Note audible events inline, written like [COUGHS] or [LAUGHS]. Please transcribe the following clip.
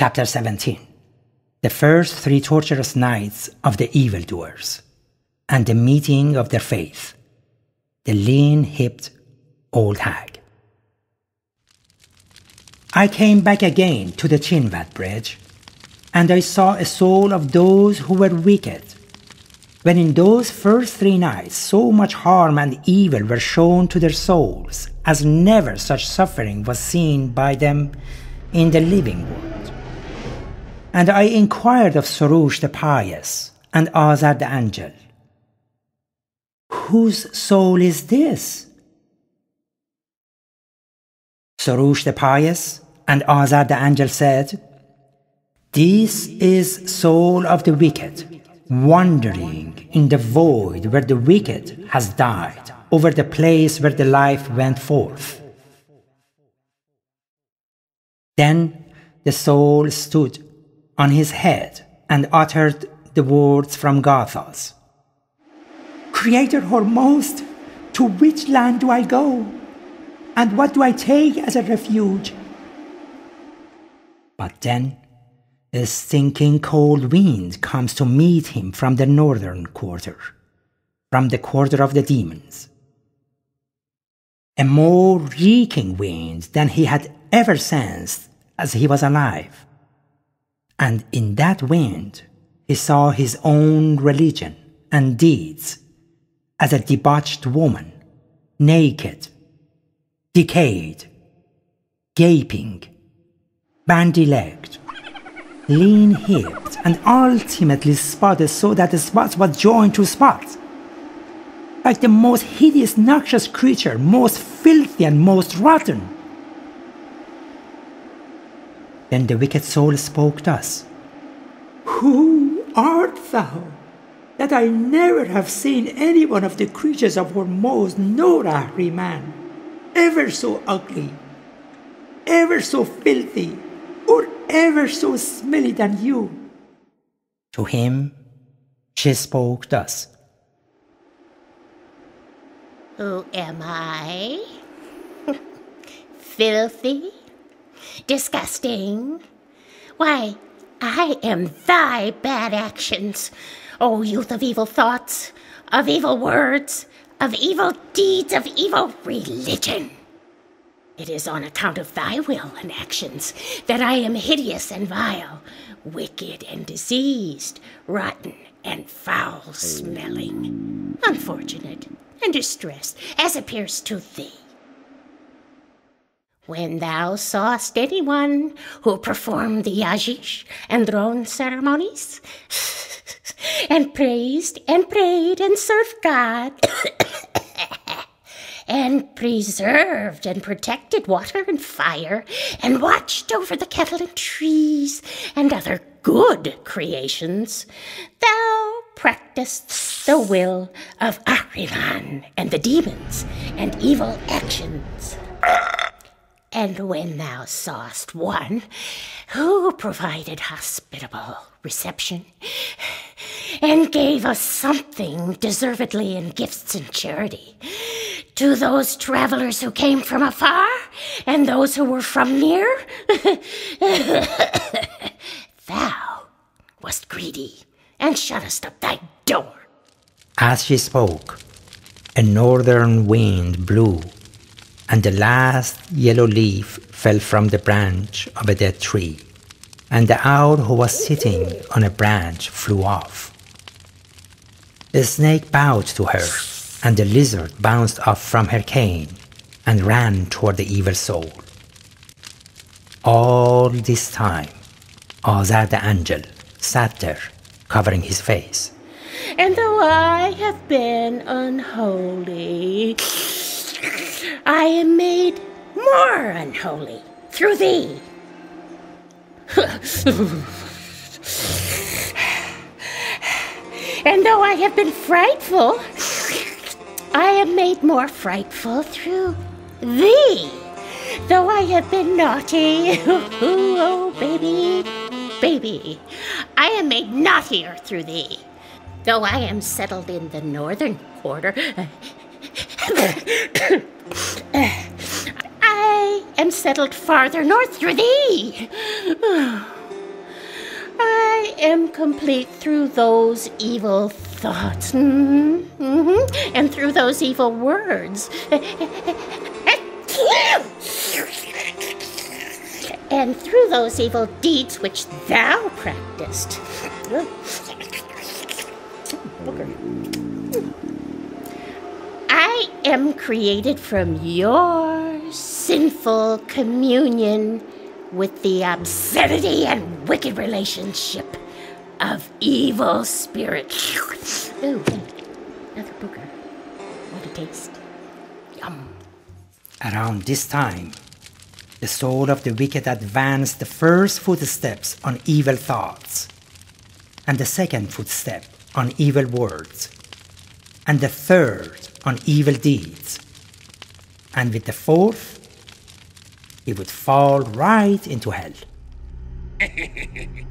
Chapter 17 The first three torturous nights of the evildoers, and the meeting of their faith, the lean hipped old hag. I came back again to the Chinvat bridge, and I saw a soul of those who were wicked. When in those first three nights so much harm and evil were shown to their souls, as never such suffering was seen by them in the living world. And I inquired of Soroush the pious and Azar the angel, Whose soul is this? Soroush the pious and Azar the angel said, This is soul of the wicked, wandering in the void where the wicked has died, over the place where the life went forth. Then the soul stood on his head and uttered the words from Gathas. Creator Hormazd, to which land do I go? And what do I take as a refuge? But then a stinking cold wind comes to meet him from the northern quarter, from the quarter of the demons. A more reeking wind than he had ever sensed as he was alive. And in that wind, he saw his own religion and deeds as a debauched woman, naked, decayed, gaping, bandy legged, lean hipped, and ultimately spotted so that the spots were joined to spots. Like the most hideous, noxious creature, most filthy and most rotten. Then the wicked soul spoke thus Who art thou? That I never have seen any one of the creatures of Hormuz nor Ahriman ever so ugly, ever so filthy, or ever so smelly than you. To him she spoke thus Who am I? [LAUGHS] Filthy? Disgusting? Why, I am thy bad actions, O youth of evil thoughts, of evil words, of evil deeds, of evil religion. It is on account of thy will and actions that I am hideous and vile, wicked and diseased, rotten and foul smelling, unfortunate and distressed, as appears to thee. When thou sawest anyone who performed the Yajish and Dron ceremonies, [LAUGHS] and praised and prayed and served God, [COUGHS] and preserved and protected water and fire, and watched over the kettle and trees and other good creations, thou practiced the will of Ahriman and the demons and evil actions. And when thou sawest one who provided hospitable reception and gave us something deservedly in gifts and charity to those travelers who came from afar and those who were from near, [COUGHS] thou wast greedy and shuttest up thy door. As she spoke, a northern wind blew and the last yellow leaf fell from the branch of a dead tree, and the owl who was sitting on a branch flew off. The snake bowed to her, and the lizard bounced off from her cane and ran toward the evil soul. All this time, Azar the angel sat there, covering his face. And though I have been unholy, I am made more unholy through thee. and though I have been frightful, I am made more frightful through thee. Though I have been naughty, [LAUGHS] oh baby, baby, I am made naughtier through thee. Though I am settled in the northern quarter, I am settled farther north through thee. I am complete through those evil thoughts mm-hmm, and through those evil words. and through those evil deeds which thou practiced. I am created from your sinful communion with the obscenity and wicked relationship of evil spirits. Ooh, another booger. What a taste. Yum. Around this time, the soul of the wicked advanced the first footsteps on evil thoughts, and the second footstep on evil words, and the third on evil deeds, and with the fourth, he would fall right into hell. [LAUGHS]